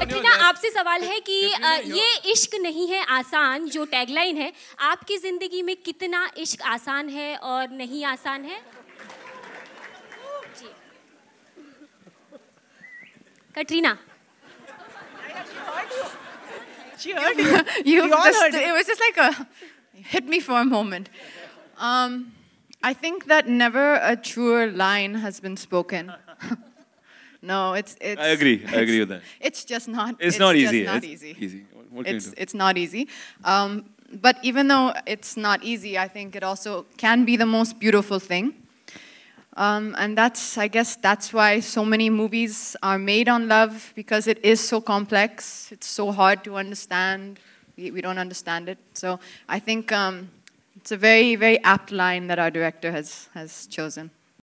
कटरीना आपसे सवाल है कि ये इश्क नहीं है आसान जो टैगलाइन है आपकी ज़िंदगी में कितना इश्क आसान है और नहीं आसान है? Katrina. Hit me for a moment. Um, i think that never a truer line has no, it's it's. I agree. I agree with that. It's just not. It's, not just easy. Not it's easy. Easy. What can It's you do? it's not easy. Um, but even though it's not easy, I think it also can be the most beautiful thing. Um, and that's, I guess, that's why so many movies are made on love because it is so complex. It's so hard to understand. We, we don't understand it. So I think um, it's a very, very apt line that our director has, has chosen.